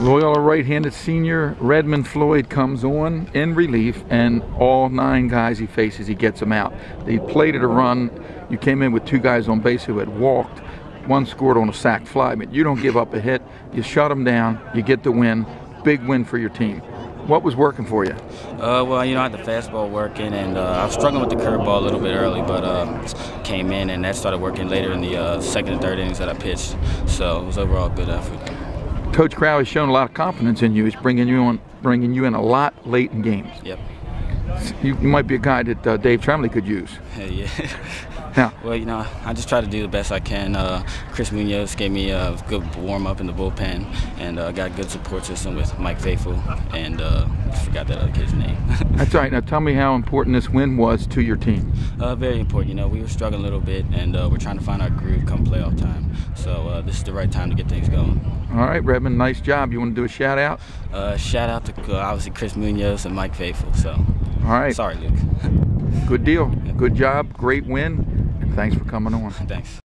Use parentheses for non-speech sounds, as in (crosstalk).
Loyola right-handed senior Redmond Floyd comes on in relief, and all nine guys he faces, he gets them out. They played it a run. You came in with two guys on base who had walked. One scored on a sac fly, but you don't give up a hit. You shut them down. You get the win. Big win for your team. What was working for you? Uh, well, you know, I had the fastball working, and uh, I was struggling with the curveball a little bit early, but uh, came in, and that started working later in the uh, second and third innings that I pitched. So it was overall a good effort. Coach Crow has shown a lot of confidence in you. He's bringing you on, bringing you in a lot late in games. Yep. You, you might be a guy that uh, Dave Trembley could use. (laughs) yeah. Now, well, you know, I just try to do the best I can. Uh, Chris Munoz gave me a good warm up in the bullpen, and uh, got a good support system with Mike Faithful, and uh, I forgot that other kid's name. (laughs) That's right. Now, tell me how important this win was to your team. Uh, very important. You know, we were struggling a little bit, and uh, we're trying to find our groove come playoff time. So uh, this is the right time to get things going. All right, Redmond, nice job. You want to do a shout out? Uh, shout out to obviously Chris Munoz and Mike Faithful. So, all right. Sorry, Luke. (laughs) Good deal. Good job. Great win. Thanks for coming on. Thanks.